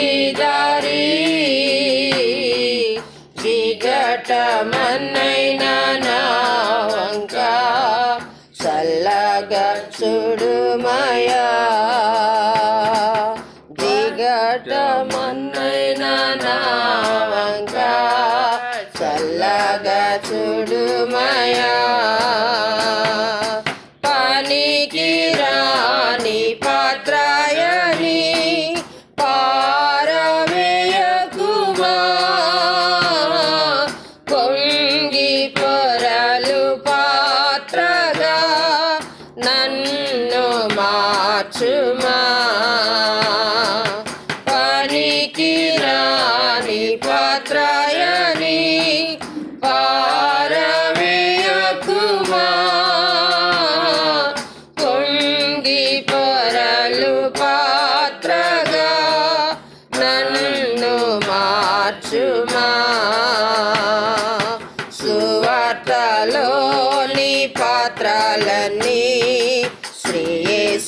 పత్తిదారి చిగటమన్నైన నా వంక చల్లగా చూడుమయా దిగటమన్నైన నా వంక చల్లగా చూడుమయా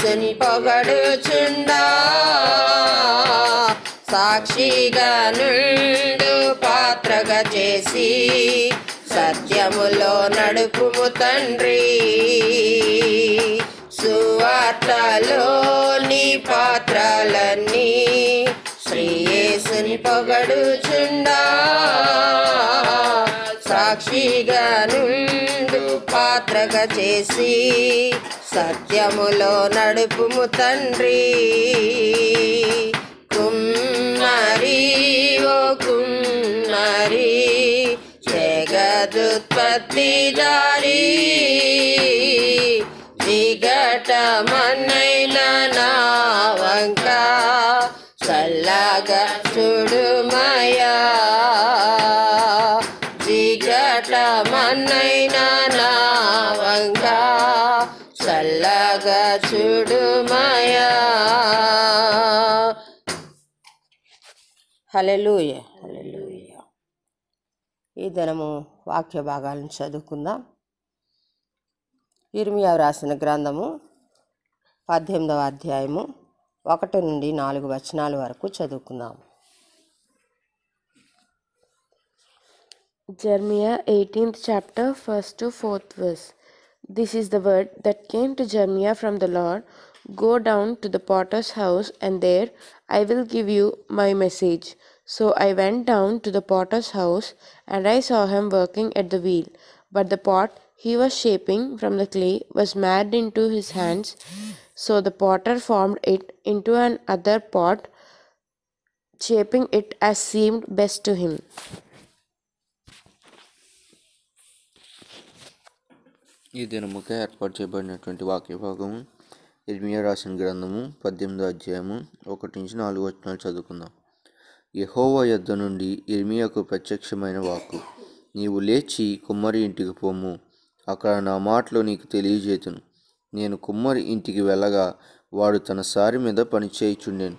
శ్రీయేసుని పొగడుచుండా. సాక్షిగా నుండు పాత్రగా చేసి సత్యములో నడుపుము తండ్రి. సువార్తలోని పాత్రలన్నీ శ్రీయేసుని పొగడుచుండా. సాక్షిగా నుండు పాత్రగా చేసి సత్యములో నడుపుము తండ్రి. కుమ్మరి ఓ కుమ్మరి జగదుత్పత్తి దారి. విఘటమన్నైన నా వంక చల్లగా చూడుమయా జిగటమన్నైన నా వంక చూడుమయా హలెలూయ హలెలూయ ఈ దినము వాక్య భాగాలను చదువుకుందాం. ఇర్మియా వ్రాసిన గ్రంథము పద్దెనిమిదవ అధ్యాయము ఒకటి నుండి నాలుగు వచనాల వరకు చదువుకుందాం. Jeremiah 18th chapter, 1st to 4th. This is the word that came to Jeremiah from the Lord Go down to the potter's house, and there I will give you my message. So I went down to the potter's house, and I saw him working at the wheel. But the pot he was shaping from the clay was mad into his hands. So the potter formed it into another pot, shaping it as seemed best to him. ఈ దినముగా ఏర్పాటు చేయబడినటువంటి వాక్య భాగము ఇర్మియా రాసిన గ్రంథము పద్దెనిమిదో అధ్యాయము ఒకటి నుంచి నాలుగు వచనాలు చదువుకుందాం. యహోవా యొద్ద నుండి ఇర్మియాకు ప్రత్యక్షమైన వాక్కు. నీవు లేచి కుమ్మరి ఇంటికి పోము. అక్కడ నా మాటలు నీకు తెలియజేతును. నేను కుమ్మరి ఇంటికి వెళ్ళగా వాడు తన సారి మీద పని చేయుచుండెను.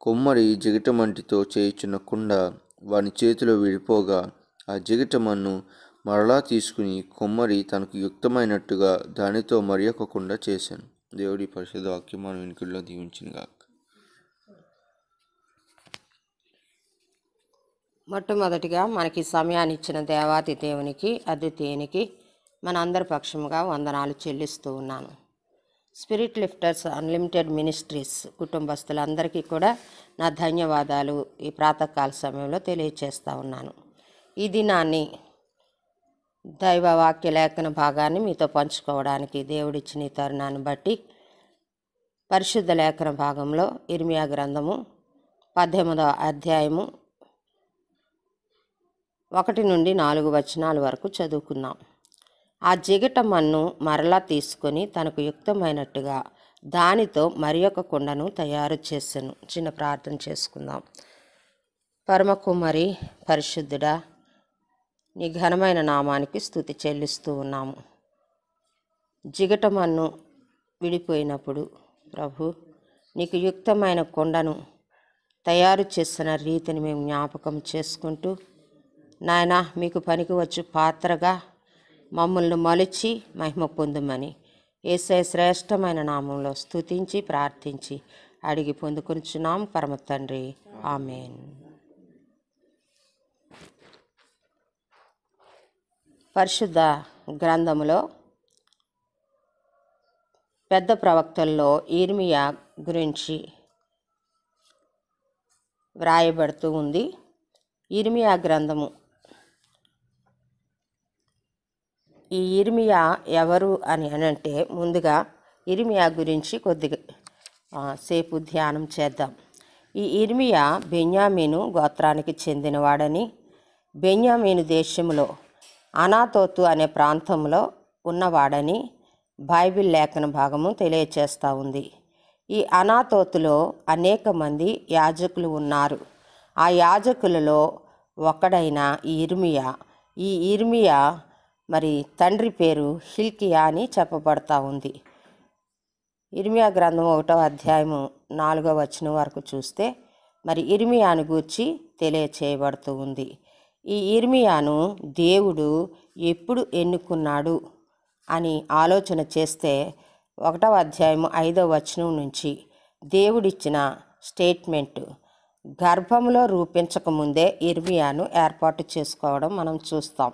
కుమ్మరి జిగటమంటితో చేయుచున్న కుండ వాని చేతిలో విడిపోగా ఆ జిగటమన్ను మరలా తీసుకుని కొమ్మరి తనకు యుక్తమైనట్టుగా దానితో మరి చేశాను. దేవుడి పరిశుద్ధ వాక్యం మన వెనుకల్లో దీవించినగా మొట్టమొదటిగా మనకి సమయాన్ని ఇచ్చిన దేవాతి దేవునికి అద్వితీయునికి మన అందరి పక్షముగా వందనాలు చెల్లిస్తూ ఉన్నాను. స్పిరిట్ లిఫ్టర్స్ అన్లిమిటెడ్ మినిస్ట్రీస్ కుటుంబస్తులందరికీ కూడా నా ధన్యవాదాలు ఈ ప్రాతకాల సమయంలో తెలియచేస్తూ ఉన్నాను. ఈ దినాన్ని దైవ వాక్య లేఖన భాగాన్ని మీతో పంచుకోవడానికి దేవుడిచ్చిన ఈ తరుణాన్ని బట్టి పరిశుద్ధ లేఖన భాగంలో ఇర్మియా గ్రంథము పద్దెనిమిదవ అధ్యాయము ఒకటి నుండి నాలుగు వచనాల వరకు చదువుకున్నాం. ఆ జిగట మన్ను మరలా తీసుకొని తనకు యుక్తమైనట్టుగా దానితో మరి ఒక కుండను తయారు చేసాను. చిన్న ప్రార్థన చేసుకుందాం. పరమకుమారి పరిశుద్ధుడా నీ ఘనమైన నామానికి స్థుతి చెల్లిస్తూ ఉన్నాము. జిగటమన్ను విడిపోయినప్పుడు ప్రభు నీకు యుక్తమైన కొండను తయారు చేసిన రీతిని మేము జ్ఞాపకం చేసుకుంటూ నాయన మీకు పనికి వచ్చు పాత్రగా మమ్మల్ని మలిచి మహిమ పొందుమని ఏసై శ్రేష్టమైన నామంలో స్తుతించి ప్రార్థించి అడిగి పొందుకొనిచున్నాం. పరమ తండ్రి ఆమెన్. పరిశుద్ధ గ్రంథములో పెద్ద ప్రవక్తల్లో ఈర్మియా గురించి వ్రాయబడుతూ ఉంది. ఇర్మియా గ్రంథము. ఈ ఇర్మియా ఎవరు అని అనంటే ముందుగా ఇర్మియా గురించి కొద్దిగా సేపు ధ్యానం చేద్దాం. ఈ ఇర్మియా బెన్యామీను గోత్రానికి చెందినవాడని బెన్యామీను దేశంలో అనాతోతు అనే ప్రాంతంలో ఉన్నవాడని బైబిల్ లేఖన భాగము తెలియచేస్తూ ఉంది. ఈ అనాతోతులో అనేక మంది యాజకులు ఉన్నారు. ఆ యాజకులలో ఒకడైన ఈ ఇర్మియా. ఈ ఇర్మియా మరి తండ్రి పేరు హిల్కియా అని చెప్పబడతా ఉంది. ఇర్మియా గ్రంథం ఒకటో అధ్యాయము నాలుగో వచనం వరకు చూస్తే మరి ఇర్మియాను గూర్చి తెలియచేయబడుతూ ఉంది. ఈ ఇర్మియాను దేవుడు ఎప్పుడు ఎన్నుకున్నాడు? అని ఆలోచన చేస్తే ఒకటవ అధ్యాయము ఐదవ వచనం నుంచి దేవుడిచ్చిన స్టేట్మెంట్ గర్భంలో రూపించకముందే ఇర్మియాను ఏర్పాటు చేసుకోవడం మనం చూస్తాం.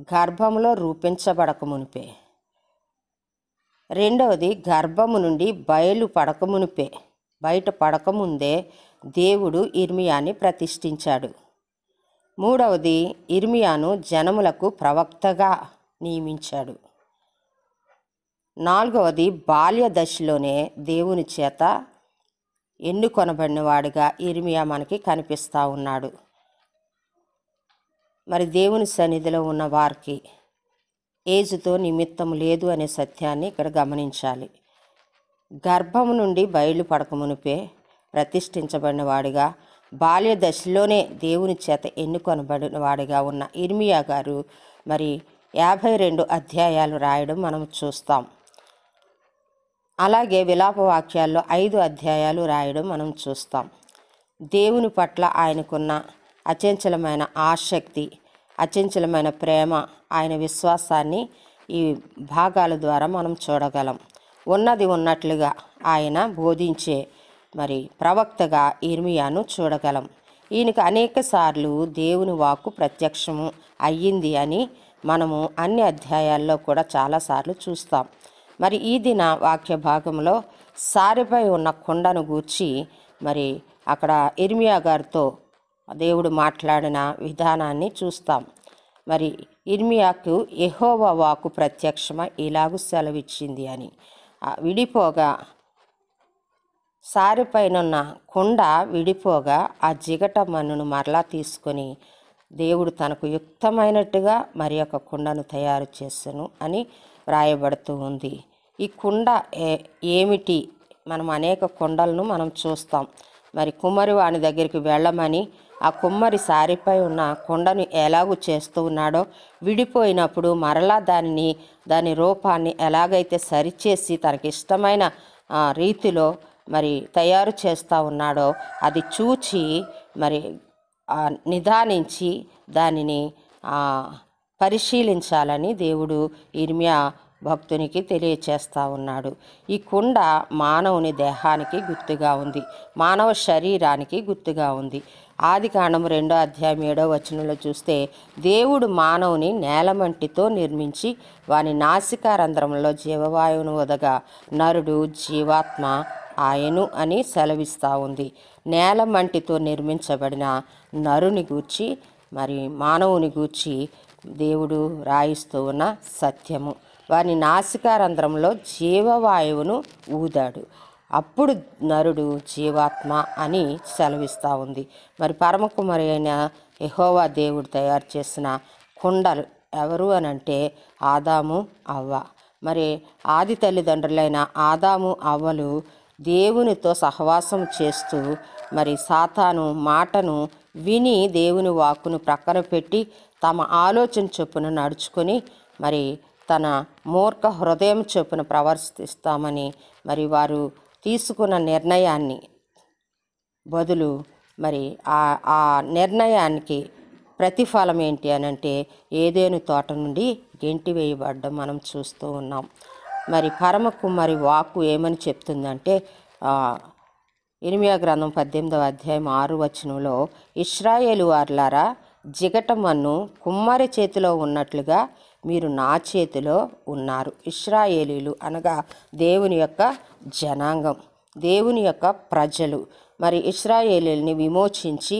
గర్భంలో రూపించబడకమునిపే రెండవది గర్భము నుండి బయలు పడకమునిపే బయట పడకముందే దేవుడు ఇర్మియాని ప్రతిష్ఠించాడు. మూడవది ఇర్మియాను జనములకు ప్రవక్తగా నియమించాడు. నాలుగవది బాల్య దశలోనే దేవుని చేత ఎన్నుకొనబడినవాడుగా ఇర్మియా మనకి కనిపిస్తూ ఉన్నాడు. మరి దేవుని సన్నిధిలో ఉన్న వారికి ఏజుతో నిమిత్తం లేదు అనే సత్యాన్ని ఇక్కడ గమనించాలి. గర్భం నుండి బయలు పడకమునిపే ప్రతిష్ఠించబడిన వాడిగా బాల్య దశలోనే దేవుని చేత ఎన్నుకొనబడిన వాడిగా ఉన్న ఇర్మియా గారు మరి యాభై రెండు అధ్యాయాలు రాయడం మనం చూస్తాం. అలాగే విలాప వాక్యాల్లో ఐదు అధ్యాయాలు రాయడం మనం చూస్తాం. దేవుని పట్ల ఆయనకున్న అచంచలమైన ఆసక్తి అచంచలమైన ప్రేమ ఆయన విశ్వాసాన్ని ఈ భాగాల ద్వారా మనం చూడగలం. ఉన్నది ఉన్నట్లుగా ఆయన బోధించే మరి ప్రవక్తగా ఇర్మియాను చూడగలం. ఈయనకు అనేక సార్లు దేవుని వాక్కు ప్రత్యక్షము అయ్యింది అని మనము అన్ని అధ్యాయాల్లో కూడా చాలాసార్లు చూస్తాం. మరి ఈ దిన వాక్య భాగంలో సారిపై ఉన్న కొండను గూర్చి మరి అక్కడ ఇర్మియా గారితో దేవుడు మాట్లాడిన విధానాన్ని చూస్తాం. మరి ఇర్మియాకు ఎహోవా వాకు ప్రత్యక్షమ ఇలాగు సెలవిచ్చింది అని. విడిపోగా సారిపైనున్న కుండ విడిపోగా ఆ జిగట మన్నును మరలా తీసుకొని దేవుడు తనకు యుక్తమైనట్టుగా మరి ఒక కుండను తయారు చేసను అని వ్రాయబడుతూ ఉంది. ఈ కుండ ఏమిటి? మనం అనేక కుండలను మనం చూస్తాం. మరి కుమ్మరి వాని దగ్గరికి వెళ్ళమని ఆ కుమ్మరి సారిపై ఉన్న కుండను ఎలాగూ చేస్తూ ఉన్నాడో విడిపోయినప్పుడు మరలా దానిని దాని రూపాన్ని ఎలాగైతే సరిచేసి తనకి ఇష్టమైన రీతిలో మరి తయారు చేస్తూ ఉన్నాడో అది చూచి మరి నిదానించి దానిని పరిశీలించాలని దేవుడు ఇర్మియా భక్తునికి తెలియచేస్తూ ఉన్నాడు. ఈ కుండ మానవుని దేహానికి గుర్తుగా ఉంది. మానవ శరీరానికి గుర్తుగా ఉంది. ఆది కాండం రెండో అధ్యాయం ఏడో వచనంలో చూస్తే దేవుడు మానవుని నేలమంటితో నిర్మించి వాని నాసికారంధ్రంలో జీవవాయువును వదగా నరుడు జీవాత్మ ఆయను అని సెలవిస్తూ ఉంది. నేల మంటితో నిర్మించబడిన నరుని గూర్చి మరి మానవుని గూర్చి దేవుడు రాయిస్తూ ఉన్న సత్యము. వాని నాసికారంధ్రంలో జీవవాయువును ఊదాడు. అప్పుడు నరుడు జీవాత్మ అని సెలవిస్తూ ఉంది. మరి పరమకుమారి అయిన యహోవా దేవుడు తయారు చేసిన కుండలు ఎవరు అని అంటే ఆదాము అవ్వ. మరి ఆది తల్లిదండ్రులైన ఆదాము అవ్వలు దేవునితో సహవాసం చేస్తూ మరి సాతాను మాటను విని దేవుని వాక్కును ప్రక్కన పెట్టి తమ ఆలోచన చొప్పున నడుచుకొని మరి తన మూర్ఖ హృదయం చొప్పున ప్రవర్తిస్తామని మరి వారు తీసుకున్న నిర్ణయాన్ని బదులు మరి ఆ ఆ నిర్ణయానికి ప్రతిఫలం ఏంటి అని అంటే ఏదేను తోట నుండి గెంటి వేయబడ్డం మనం చూస్తూ ఉన్నాం. మరి పరమ కుమారి వాక్కు ఏమని చెప్తుందంటే ఆ, ఇనిమియా గ్రంథం పద్దెనిమిదవ అధ్యాయం ఆరు వచనంలో ఇస్రాయేలు వార్లారా జిగటమన్ను కుమ్మరి చేతిలో ఉన్నట్లుగా మీరు నా చేతిలో ఉన్నారు. ఇస్రాయేలీలు అనగా దేవుని యొక్క జనాంగం దేవుని యొక్క ప్రజలు. మరి ఇస్రాయేలీల్ని విమోచించి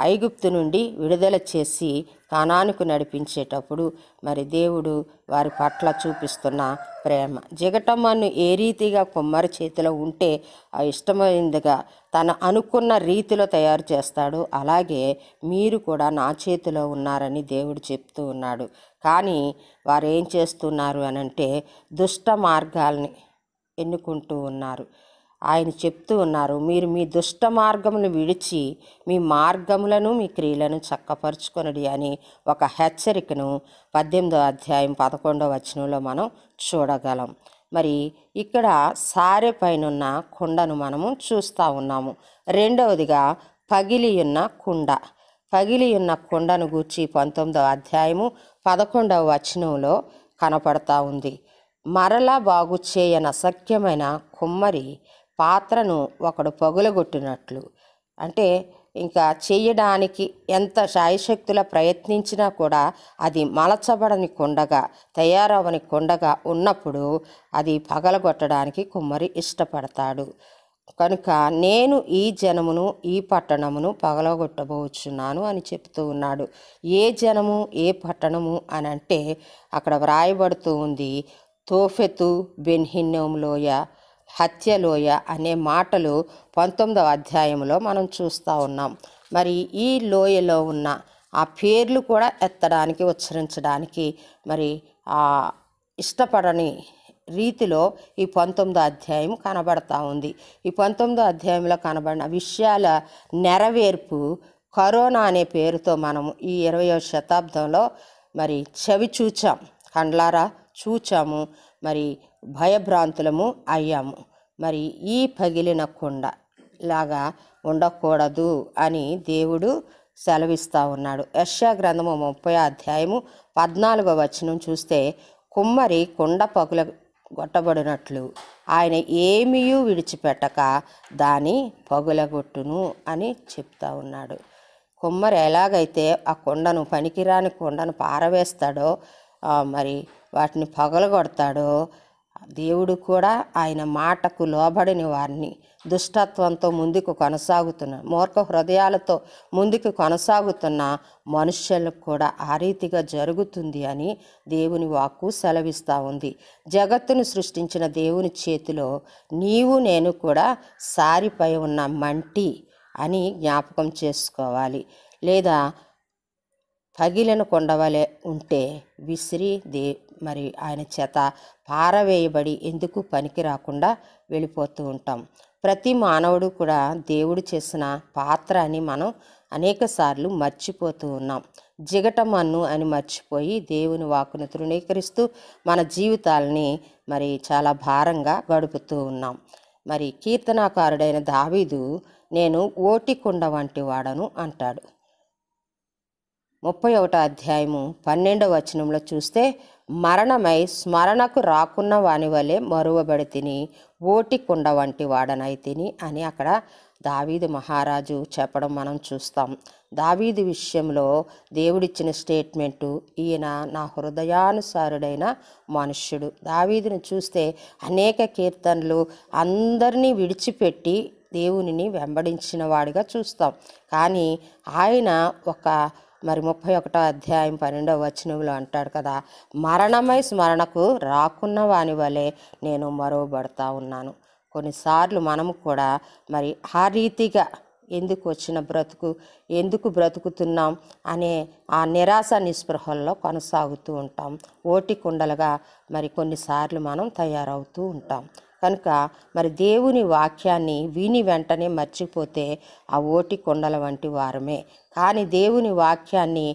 ఐగుప్తు నుండి విడుదల చేసి కానానుకు నడిపించేటప్పుడు మరి దేవుడు వారి పట్ల చూపిస్తున్న ప్రేమ. జిగటమ్మను ఏ రీతిగా కుమ్మరి చేతిలో ఉంటే ఆ ఇష్టమైందిగా తను అనుకున్న రీతిలో తయారు చేస్తాడు అలాగే మీరు కూడా నా చేతిలో ఉన్నారని దేవుడు చెప్తూ ఉన్నాడు. కానీ వారు ఏం చేస్తున్నారు అనంటే దుష్ట మార్గాల్ని ఎన్నుకుంటూ ఉన్నారు. ఆయన చెప్తూ ఉన్నారు మీరు మీ దుష్ట మార్గమును విడిచి మీ మార్గములను మీ క్రియలను చక్కపరుచుకొనడి అని ఒక హెచ్చరికను పద్దెనిమిదో అధ్యాయం పదకొండవ వచనంలో మనం చూడగలం. మరి ఇక్కడ సారె పైనున్న కుండను మనము చూస్తూ ఉన్నాము. రెండవదిగా పగిలి ఉన్న కుండ. పగిలి ఉన్న కుండను గూర్చి పంతొమ్మిదవ అధ్యాయము పదకొండవ వచనంలో కనపడతా ఉంది. మరలా బాగు చేయన సఖ్యమైన కుమ్మరి పాత్రను ఒకడు పగులగొట్టినట్లు. అంటే ఇంకా చేయడానికి ఎంత శాయశక్తుల ప్రయత్నించినా కూడా అది మలచబడని కుండగా తయారవని కుండగా ఉన్నప్పుడు అది పగలగొట్టడానికి కుమ్మరి ఇష్టపడతాడు. కనుక నేను ఈ జనమును ఈ పట్టణమును పగలగొట్టబోచున్నాను అని చెప్తూ ఉన్నాడు. ఏ జనము ఏ పట్టణము అని అంటే అక్కడ వ్రాయబడుతూ ఉంది తోఫెతు బెన్హిన్నోం లోయ హత్యలోయ అనే మాటలు పంతొమ్మిదవ అధ్యాయంలో మనం చూస్తూ ఉన్నాం. మరి ఈ లోయలో ఉన్న ఆ పేర్లు కూడా ఎత్తడానికి ఉచ్చరించడానికి మరి ఆ ఇష్టపడని రీతిలో ఈ పంతొమ్మిదో అధ్యాయం కనబడతా ఉంది. ఈ పంతొమ్మిదో అధ్యాయంలో కనబడిన విషయాల నెరవేర్పు కరోనా అనే పేరుతో మనము ఈ ఇరవయో శతాబ్దంలో మరి చవి చూచాం. కండ్లారా చూచాము. మరి భయభ్రాంతులము అయ్యాము. మరి ఈ పగిలిన కుండ లాగా ఉండకూడదు అని దేవుడు సెలవిస్తూ ఉన్నాడు. యశా గ్రంథము ముప్పై అధ్యాయము పద్నాలుగో వచనం చూస్తే కుమ్మరి కుండ పగుల గొట్టబడినట్లు ఆయన ఏమీయూ విడిచిపెట్టక దాని పగులగొట్టును అని చెప్తా ఉన్నాడు. కుమ్మరి ఎలాగైతే ఆ కొండను పనికిరాని కొండను పారవేస్తాడో మరి వాటిని పగలగొడతాడో దేవుడు కూడా ఆయన మాటకు లోబడిన వారిని దుష్టత్వంతో ముందుకు కొనసాగుతున్న మూర్ఖ హృదయాలతో ముందుకు కొనసాగుతున్న మనుష్యులకు కూడా ఆ రీతిగా జరుగుతుంది అని దేవుని వాక్కు సెలవిస్తూ ఉంది. జగత్తును సృష్టించిన దేవుని చేతిలో నీవు నేను కూడా సారిపై ఉన్న మంటి అని జ్ఞాపకం చేసుకోవాలి. లేదా పగిలిన కొండవలే ఉంటే విసిరి దే మరి ఆయన చేత పారవేయబడి ఎందుకు పనికి రాకుండా వెళ్ళిపోతూ ఉంటాం. ప్రతి మానవుడు కూడా దేవుడు చేసిన పాత్ర అని మనం అనేకసార్లు మర్చిపోతూ ఉన్నాం. జిగటమన్ను అని మర్చిపోయి దేవుని వాకును తృణీకరిస్తూ మన జీవితాలని మరి చాలా భారంగా గడుపుతూ ఉన్నాం. మరి కీర్తనాకారుడైన దావీదు నేను ఓటి కుండ వంటి వాడను అంటాడు. ముప్పై ఒకటో అధ్యాయము పన్నెండవ వచనంలో చూస్తే మరణమై స్మరణకు రాకున్న వాని వలె మరువబడి తిని ఓటి కుండ వంటి వాడనై తిని అని అక్కడ దావీదు మహారాజు చెప్పడం మనం చూస్తాం. దావీదు విషయంలో దేవుడిచ్చిన స్టేట్మెంటు ఈయన నా హృదయానుసారుడైన మనుష్యుడు. దావీదును చూస్తే అనేక కీర్తనలు అందరినీ విడిచిపెట్టి దేవునిని వెంబడించిన వాడిగా చూస్తాం. కానీ ఆయన ఒక మరి ముప్పై ఒకటో అధ్యాయం పన్నెండవ వచనంలో అంటాడు కదా మరణమై స్మరణకు రాకున్న వాని వలె నేను మరోబడతా ఉన్నాను. కొన్నిసార్లు మనము కూడా మరి ఆ రీతిగా ఎందుకు వచ్చిన బ్రతుకు ఎందుకు బ్రతుకుతున్నాం అనే ఆ నిరాశ నిస్పృహల్లో కొనసాగుతూ ఉంటాం. ఓటి కుండలుగా మరి కొన్నిసార్లు మనం తయారవుతూ ఉంటాం. కనుక మరి దేవుని వాక్యాన్ని విని వెంటనే మర్చిపోతే ఆ ఓటి కొండల వంటి వారమే. కానీ దేవుని వాక్యాన్ని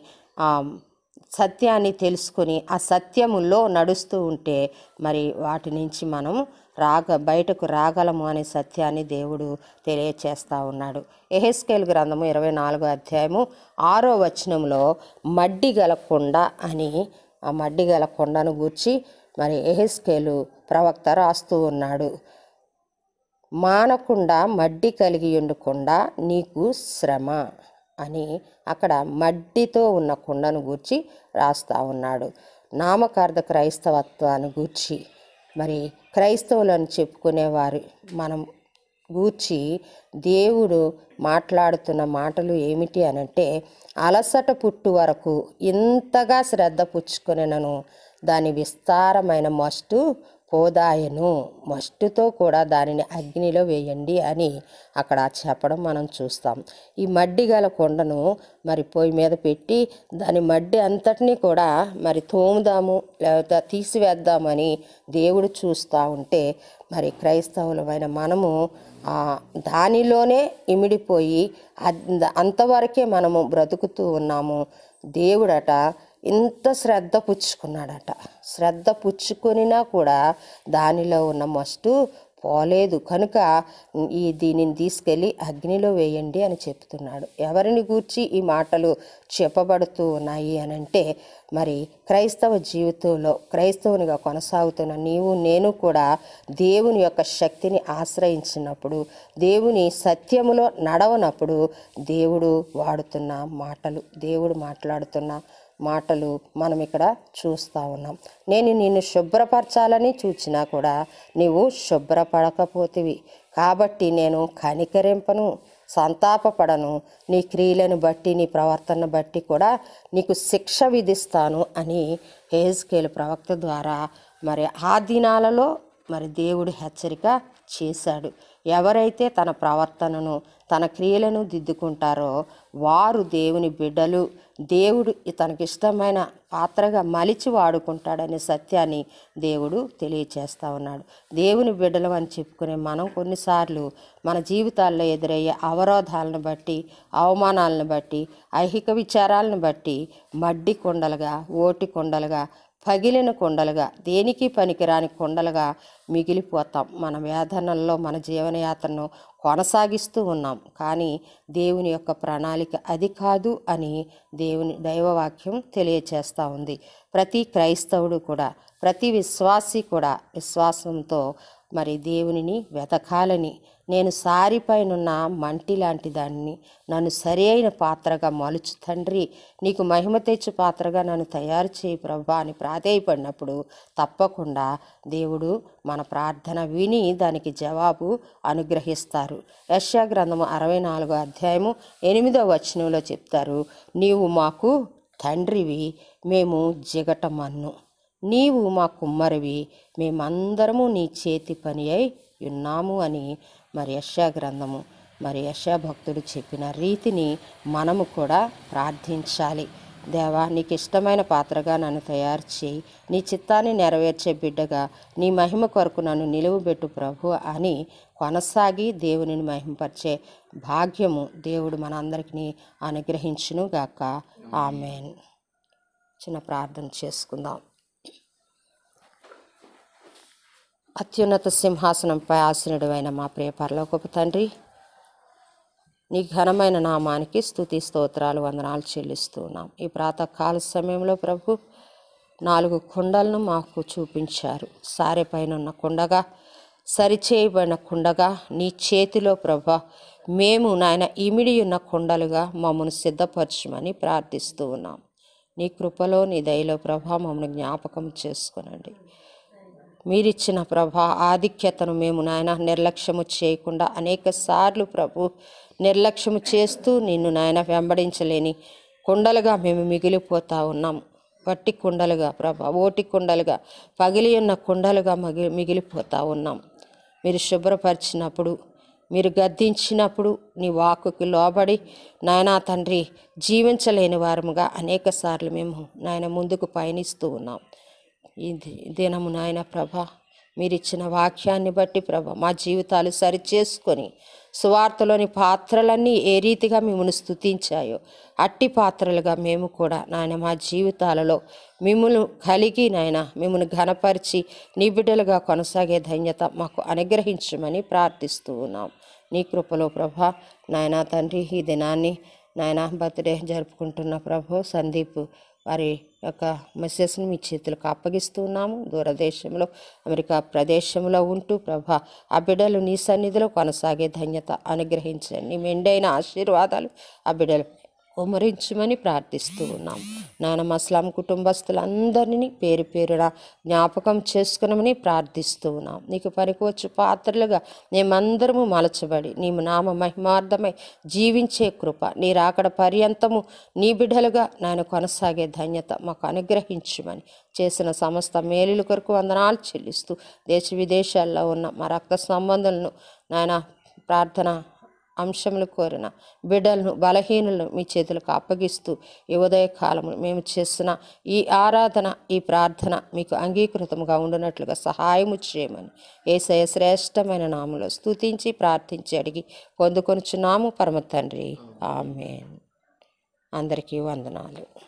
సత్యాన్ని తెలుసుకొని ఆ సత్యములో నడుస్తూ ఉంటే మరి వాటి నుంచి మనం రాగ బయటకు రాగలము అనే సత్యాన్ని దేవుడు తెలియచేస్తూ ఉన్నాడు. ఎహెస్కేల్ గ్రంథము ఇరవై నాలుగో అధ్యాయము ఆరో వచనంలో మడ్డి గల కొండ అని ఆ మడ్డి గల కొండను గూర్చి మరి ఎహెస్కేలు ప్రవక్త రాస్తూ ఉన్నాడు. మానకుండా మడ్డి కలిగి ఉండకుండా నీకు శ్రమ అని అక్కడ మడ్డితో ఉన్న కుండను గూర్చి రాస్తా ఉన్నాడు. నామకార్థ క్రైస్తవత్వాన్ని గూర్చి మరి క్రైస్తవులను చెప్పుకునేవారు. మనం గూర్చి దేవుడు మాట్లాడుతున్న మాటలు ఏమిటి అనంటే అలసట పుట్టు వరకు ఇంతగా శ్రద్ధ పుచ్చుకొనెనను దాని విస్తారమైన మస్టు పోదాయను. మస్టుతో కూడా దానిని అగ్నిలో వేయండి అని అక్కడ చెప్పడం మనం చూస్తాం. ఈ మడ్డి గల కొండను మరి పొయ్యి మీద పెట్టి దాని మడ్డి అంతటినీ కూడా మరి తోముదాము లేకపోతే తీసివేద్దామని దేవుడు చూస్తూ ఉంటే మరి క్రైస్తవులమైన మనము దానిలోనే ఇమిడిపోయి అంతవరకే మనము బ్రతుకుతూ ఉన్నాము. దేవుడట ఇంత శ్రద్ధ పుచ్చుకున్నాడట. శ్రద్ధ పుచ్చుకొనినా కూడా దానిలో ఉన్న మస్టు పోలేదు. కనుక ఈ దీనిని తీసుకెళ్ళి అగ్నిలో వేయండి అని చెప్తున్నాడు. ఎవరిని గూర్చి ఈ మాటలు చెప్పబడుతూ ఉన్నాయి అని అంటే మరి క్రైస్తవ జీవితంలో క్రైస్తవునిగా కొనసాగుతున్న నీవు నేను కూడా దేవుని యొక్క శక్తిని ఆశ్రయించినప్పుడు దేవుని సత్యములో నడవనప్పుడు దేవుడు వాడుతున్న మాటలు దేవుడు మాట్లాడుతున్న మాటలు మనం ఇక్కడ చూస్తూ ఉన్నాం. నేను నిన్ను శుభ్రపరచాలని చూచినా కూడా నీవు శుభ్రపడకపోతివి. కాబట్టి నేను కనికరింపను. సంతాపపడను. నీ క్రియలను బట్టి నీ ప్రవర్తన బట్టి కూడా నీకు శిక్ష విధిస్తాను అని హేజ్కేలు ప్రవక్త ద్వారా మరి ఆ దినాలలో మరి దేవుడు హెచ్చరిక చేశాడు. ఎవరైతే తన ప్రవర్తనను తన క్రియలను దిద్దుకుంటారో వారు దేవుని బిడ్డలు దేవుడు తనకిష్టమైన పాత్రగా మలిచి వాడుకుంటాడనే సత్యాన్ని దేవుడు తెలియచేస్తూ ఉన్నాడు. దేవుని బిడ్డలం అని చెప్పుకునే మనం కొన్నిసార్లు మన జీవితాల్లో ఎదురయ్యే అవరోధాలను బట్టి అవమానాలను బట్టి ఐహిక విచారాలను బట్టి మడ్డి కొండలుగా ఓటి కొండలుగా పగిలిన కొండలుగా దేనికి పనికిరాని కొండలుగా మిగిలిపోతాం. మన వేదనల్లో మన జీవనయాత్రను కొనసాగిస్తూ ఉన్నాం. కానీ దేవుని యొక్క ప్రణాళిక అది కాదు అని దేవుని దైవవాక్యం తెలియచేస్తూ ఉంది. ప్రతి క్రైస్తవుడు కూడా ప్రతి విశ్వాసి కూడా విశ్వాసంతో మరి దేవునిని వెతకాలని నేను సారిపైనున్న మంటి లాంటి దాన్ని నన్ను సరి అయిన పాత్రగా మలుచు తండ్రి నీకు మహిమ తెచ్చు పాత్రగా నన్ను తయారు చేయి ప్రభా అని ప్రాధేయపడినప్పుడు తప్పకుండా దేవుడు మన ప్రార్థన విని దానికి జవాబు అనుగ్రహిస్తారు. యశ్యా గ్రంథము అరవై నాలుగో అధ్యాయము ఎనిమిదో వచనంలో చెప్తారు నీవు మాకు తండ్రివి మేము జిగటమన్ను. నీవు మా కుమ్మరివి మేమందరము నీ చేతి పని అయి ఉన్నాము అని మరి యశా గ్రంథము మరి యశా భక్తుడు చెప్పిన రీతిని మనము కూడా ప్రార్థించాలి. దేవా నీకు ఇష్టమైన పాత్రగా నన్ను తయారు చేయి. నీ చిత్తాన్ని నెరవేర్చే బిడ్డగా నీ మహిమ కొరకు నన్ను నిలువబెట్టు ప్రభు అని కొనసాగి దేవునిని మహిమపరిచే భాగ్యము దేవుడు మనందరికీ అనుగ్రహించును గాక ఆమెన్. చిన్న ప్రార్థన చేసుకుందాం. అత్యున్నత సింహాసనంపై ఆసనుడైన మా ప్రియ పరలోకపు తండ్రి నీ ఘనమైన నామానికి స్థుతి స్తోత్రాలు వందనాలు చెల్లిస్తూ ఉన్నాం. ఈ ప్రాతకాల సమయంలో ప్రభు నాలుగు కుండలను మాకు చూపించారు. సారె పైన ఉన్న కుండగా సరిచేయబడిన కుండగా నీ చేతిలో ప్రభ మేము నాయన ఇమిడి ఉన్న కుండలుగా మమ్మను సిద్ధపరచమని ప్రార్థిస్తూ ఉన్నాం. నీ కృపలో నీ దయలో ప్రభా మమ్మల్ని జ్ఞాపకం చేసుకునండి. మీరిచ్చిన ప్రభా ఆధిక్యతను మేము నాయన నిర్లక్ష్యము చేయకుండా అనేక సార్లు ప్రభు నిర్లక్ష్యము చేస్తూ నిన్ను నాయన వెంబడించలేని కుండలుగా మేము మిగిలిపోతా ఉన్నాం. వట్టి కుండలుగా ప్రభా ఓటి కుండలుగా పగిలి ఉన్న కుండలుగా మగి మిగిలిపోతా ఉన్నాం. మీరు శుభ్రపరిచినప్పుడు మీరు గద్దించినప్పుడు నీ వాకుకి లోబడి నాయనా తండ్రి జీవించలేని వారముగా అనేక సార్లు మేము నాయన ముందుకు పయనిస్తూ ఉన్నాం. ఈ దినము నాయన ప్రభ మీరిచ్చిన వాక్యాన్ని బట్టి ప్రభ మా జీవితాలు సరిచేసుకొని సువార్తలోని పాత్రలన్నీ ఏ రీతిగా మిమ్మల్ని స్థుతించాయో అట్టి పాత్రలుగా మేము కూడా నాయన మా జీవితాలలో మిమ్మల్ని కలిగి నాయన మిమ్మల్ని ఘనపరిచి నీ బిడ్డలుగా కొనసాగే ధన్యత మాకు అనుగ్రహించమని ప్రార్థిస్తూ ఉన్నాం. నీ కృపలో ప్రభ నాయనా తండ్రి ఈ దినాన్ని నాయన బర్త్డే జరుపుకుంటున్న ప్రభు సందీప్ వారి యొక్క మెసేజ్ని మీ చేతులకు అప్పగిస్తున్నాము. దూరదేశంలో అమెరికా ప్రదేశంలో ఉంటూ ప్రభా ఆ బిడ్డలు నీ సన్నిధిలో కొనసాగే ధన్యత అనుగ్రహించండి. మెండైన ఆశీర్వాదాలు ఆ బిడ్డలు కుమరించమని ప్రార్థిస్తూ ఉన్నాం. నానమ్మ మస్లాం కుటుంబస్తులందరినీ పేరు పేరున జ్ఞాపకం చేసుకునమని ప్రార్థిస్తూ ఉన్నాం. నీకు పనికొచ్చు పాత్రలుగా మేమందరము మలచబడి నీ నామ మహిమార్థమై జీవించే కృప నీ రాకడ పర్యంతము నీ బిడ్డలుగా నాయన కొనసాగే ధన్యత మాకు అనుగ్రహించమని చేసిన సమస్త మేలుల కొరకు వందనాలు చెల్లిస్తూ దేశ విదేశాల్లో ఉన్న మా రక్త సంబంధాలను నాయన ప్రార్థన అంశములు కోరిన బిడ్డలను బలహీనులను మీ చేతులకు అప్పగిస్తూ ఈ ఉదయ కాలము మేము చేసిన ఈ ఆరాధన ఈ ప్రార్థన మీకు అంగీకృతముగా ఉండునట్లుగా సహాయము చేయమని ఏసయ శ్రేష్టమైన నామలో స్తుతించి ప్రార్థించి అడిగి పొందుకొనుచున్నాము. పరమ తండ్రి. ఆమెన్. అందరికీ వందనాలు.